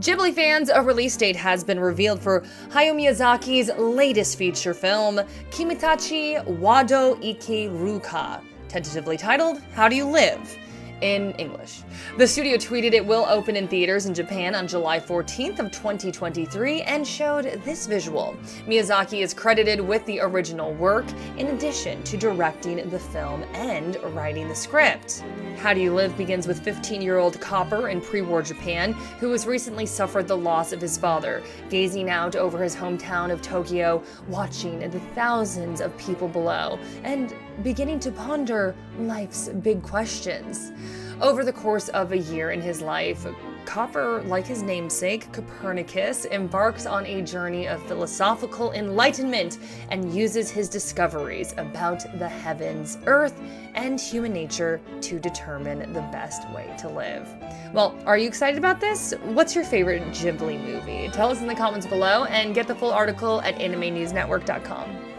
Ghibli fans, a release date has been revealed for Hayao Miyazaki's latest feature film, Kimitachi Wado Ikeruka, tentatively titled How Do You Live? In English. The studio tweeted it will open in theaters in Japan on July 14th of 2023 and showed this visual. Miyazaki is credited with the original work in addition to directing the film and writing the script. How Do You Live begins with 15-year-old Copper in pre-war Japan who has recently suffered the loss of his father, gazing out over his hometown of Tokyo, watching the thousands of people below and beginning to ponder life's big questions. Over the course of a year in his life, Copper, like his namesake, Copernicus, embarks on a journey of philosophical enlightenment and uses his discoveries about the heavens, earth, and human nature to determine the best way to live. Well, are you excited about this? What's your favorite Ghibli movie? Tell us in the comments below and get the full article at animenewsnetwork.com.